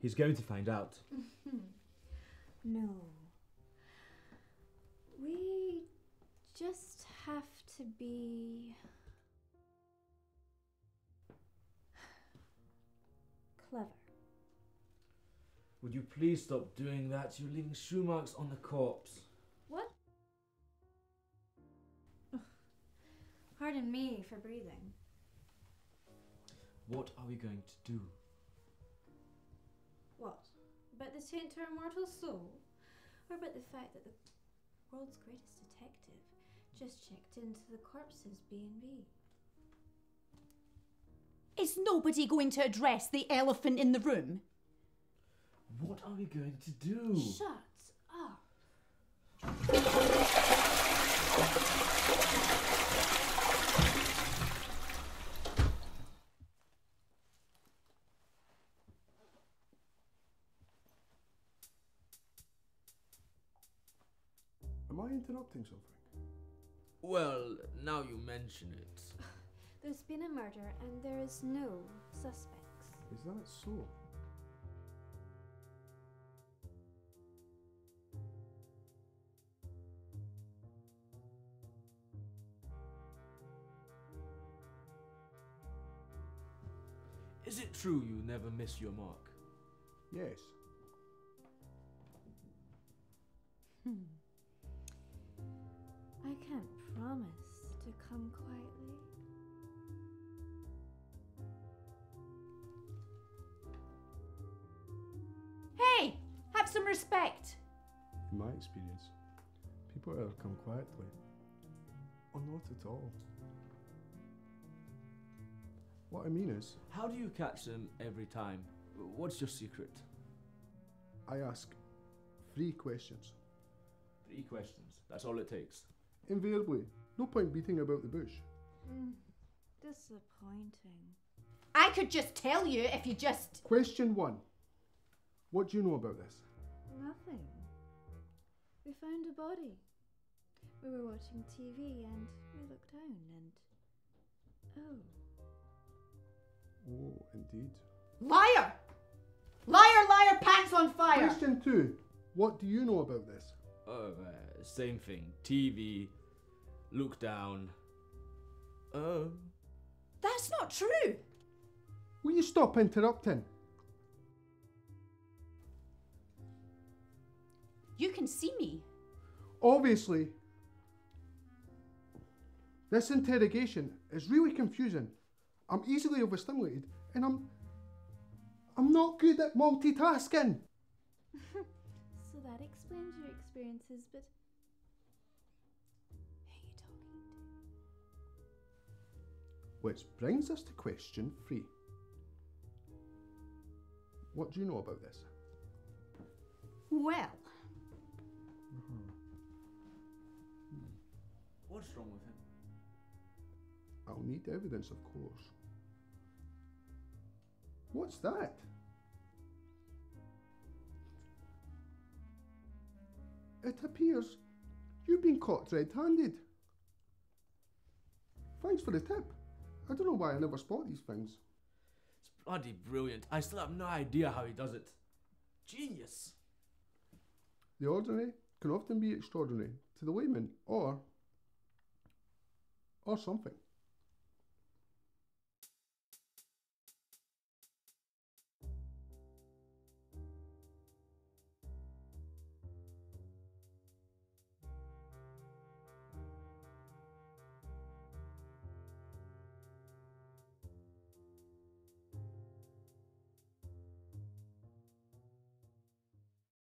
He's going to find out. No. We just have to be. clever. Would you please stop doing that? You're leaving shoe marks on the corpse. What? Pardon me for breathing. What are we going to do? What? About the taint to our mortal soul? Or about the fact that the world's greatest detective just checked into the corpse's B&B? Is nobody going to address the elephant in the room? What are we going to do? Shut Am I interrupting something? Well, now you mention it. There's been a murder and there is no suspects. Is that so? Is it true you never miss your mark? Yes. I to come quietly. Hey, have some respect. In my experience, people either come quietly or not at all. What I mean is, How do you catch them every time? What's your secret? I ask three questions. Three questions. That's all it takes. Invariably, no point beating about the bush. Mm, disappointing. I could just tell you if you just. Question one What do you know about this? Nothing. We found a body. We were watching TV and we looked down and. Oh. Oh, indeed. Liar! Liar, liar, pants on fire! Question two What do you know about this? Oh, uh, same thing. TV. Look down. Oh. That's not true. Will you stop interrupting? You can see me. Obviously, this interrogation is really confusing. I'm easily overstimulated and I'm I'm not good at multitasking. So that explains your experiences, but. Which brings us to question three. What do you know about this? Well, hmm. What's wrong with him? I'll need evidence, of course. What's that? It appears you've been caught red handed. Thanks for the tip. I don't know why I never spot these things. It's bloody brilliant. I still have no idea how he does it. Genius. The ordinary can often be extraordinary to the layman, or or something.